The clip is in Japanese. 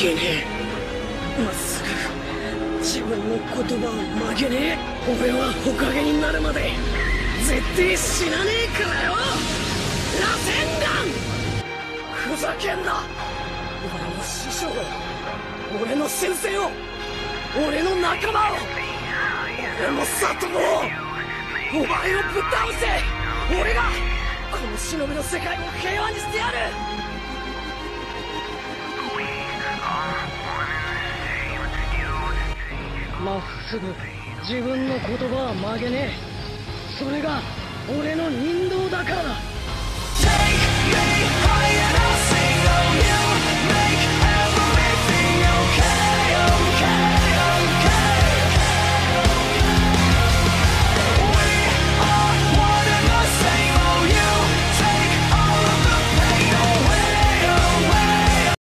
けねえ。まっすぐ自分の言葉を曲げねえ。俺はほかげになるまで絶対死なねえからよ。螺旋弾。ふざけんな。俺の師匠。を俺の先生を。俺の仲間を。俺の里子をお前をぶっ倒せ。俺がこの忍びの世界を平和にしてやる。すぐ自分の言葉は曲げねえ。それが俺の人道だからだ。